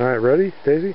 All right, ready, Daisy?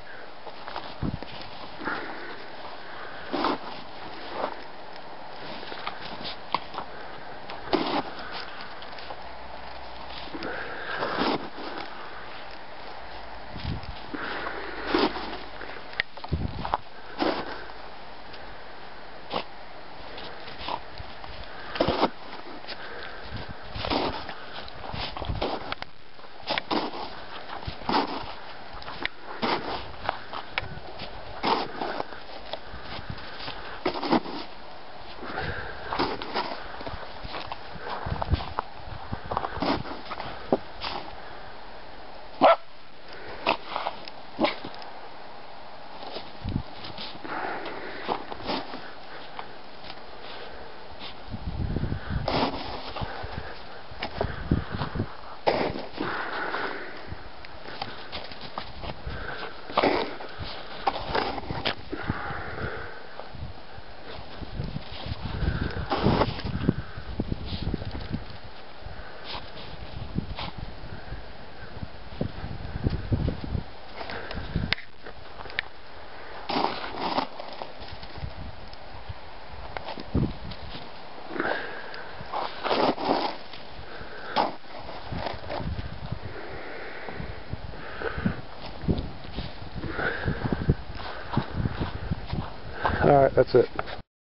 Alright, that's it.